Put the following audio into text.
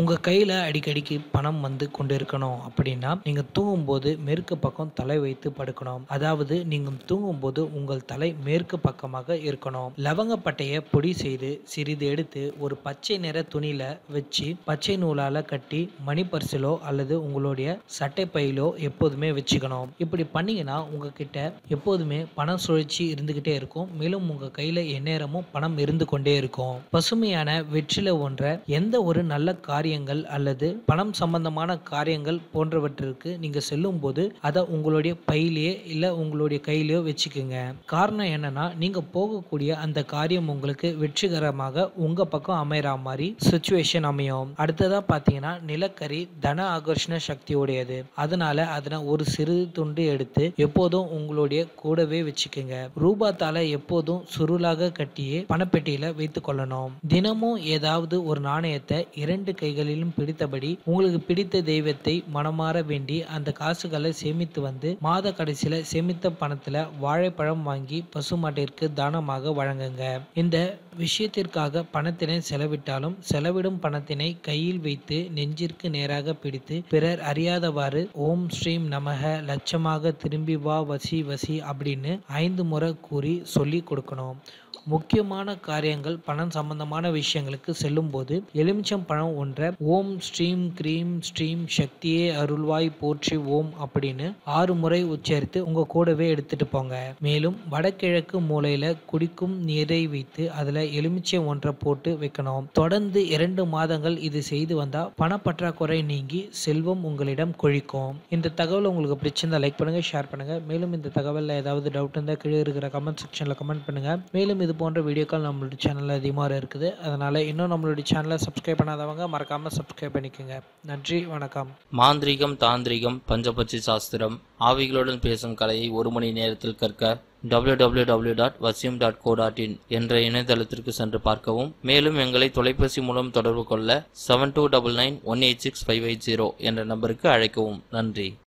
உங்கள் கையில் அடிக்கடிக்கு பணம் வந்து கொண்டிருக்கணும் அப்படின்னா நீங்கள் தூங்கும்போது மேற்கு பக்கம் தலை வைத்து படுக்கணும். அதாவது நீங்கள் தூங்கும்போது உங்கள் தலை மேற்கு பக்கமாக இருக்கணும். லவங்கப்பட்டையை பொடி செய்து சிறிது எடுத்து ஒரு பச்சை நிற துணியில் வச்சு பச்சை நூலால் கட்டி மணி பர்சிலோ அல்லது உங்களுடைய சட்டை பையிலோ எப்போதுமே வச்சுக்கணும். இப்படி பண்ணீங்கன்னா உங்ககிட்ட எப்போதுமே பண சுழற்சி இருந்துக்கிட்டே இருக்கும். மேலும் உங்கள் கையில் எந்நேரமும் பணம் இருந்து கொண்டே இருக்கும். பசுமையான வெற்றில ஒன்ற எந்த ஒரு நல்ல காரியங்கள் அல்லது பணம் சம்பந்தமான காரியங்கள் போன்றவற்றிற்கு நீங்க செல்லும் போது அதை உங்களுடைய பையிலேயே இல்ல உங்களுடைய கையிலேயோ வச்சுக்கோங்க. காரணம் என்னன்னா நீங்க போகக்கூடிய அந்த காரியம் உங்களுக்கு வெற்றிகரமாக உங்க பக்கம் அமைகிற மாதிரி சுச்சுவேஷன் அமையும். அடுத்ததா பாத்தீங்கன்னா நிலக்கரி தன ஆகர்ஷண சக்தி உடையது அதனால அதனை ஒரு சிறு துண்டு எடுத்து எப்போதும் உங்களுடைய கூடவே வச்சுக்கோங்க. ரூபாத்தால எப்போதும் சுருளாக கட்டியே பணப்பெட்டியில வைத்து கொள்ளணும். தினமும் ஏதாவது ஒரு நாணயத்தை இரண்டு வகைகளிலும் பிடித்தபடி உங்களுக்கு பிடித்த தெய்வத்தை மனமாற வேண்டி அந்த காசுகளை சேமித்து வந்து மாத கடைசியில சேமித்த பணத்துல வாழைப்பழம் வாங்கி பசுமாட்டிற்கு தானமாக வழங்குங்க. இந்த விஷயத்திற்காக பணத்தினை செலவிட்டாலும் செலவிடும் பணத்தினை கையில் வைத்து நெஞ்சிற்கு நேராக பிடித்து பிறர் அறியாதவாறு ஓம் ஸ்ரீம் நமக லட்சமாக திரும்பி வா வசி வசி அப்படின்னு ஐந்து முறை கூறி சொல்லி கொடுக்கணும். முக்கியமான காரியங்கள் பணம் சம்பந்தமான விஷயங்களுக்கு செல்லும்போது எலுமிச்சம் பழம் ஒன்றை ஓம் ஸ்ரீம் கிரீம் ஸ்ரீம் சக்தியே அருள்வாய் போற்றி ஓம் அப்படின்னு ஆறு முறை உச்சரித்து உங்க கூடவே எடுத்துட்டு போங்க. மேலும் வடகிழக்கு மூலையில குடிக்கும் நீரை வைத்து அதுல எலுமிச்சை ஒன்றை போட்டு வைக்கணும். தொடர்ந்து இரண்டு மாதங்கள் இது செய்து வந்தா பணப்பற்றாக்குறை நீங்கி செல்வம் உங்களிடம் கொழிக்கும். இந்த தகவல் உங்களுக்கு பிடிச்சிருந்தா லைக் பண்ணுங்க ஷேர் பண்ணுங்க. மேலும் இந்த தகவலில் ஏதாவது டவுட் இருந்தால் கீழே இருக்கிற கமெண்ட் செக்ஷனில் கமெண்ட் பண்ணுங்க. மேலும் இது இது போன்ற வீடியோக்கள் நம்மளுடைய சேனலில் அதிகமாக இருக்குது. அதனால் இன்னும் நம்மளுடைய சேனலை சப்ஸ்கிரைப் பண்ணாதவங்க மறக்காமல் சப்ஸ்கிரைப் பண்ணிக்கோங்க. நன்றி வணக்கம். மாந்திரீகம் தாந்திரிகம் பஞ்சபட்சி சாஸ்திரம் ஆவிகளுடன் பேசும் கலையை ஒரு மணி நேரத்தில் கற்க W W W dot Vasiyam dot co dot in என்ற இணையதளத்திற்கு சென்று பார்க்கவும். மேலும் எங்களை தொலைபேசி மூலம் தொடர்பு கொள்ள seven two double nine one eight six five eight zero என்ற நம்பருக்கு அழைக்கவும். நன்றி.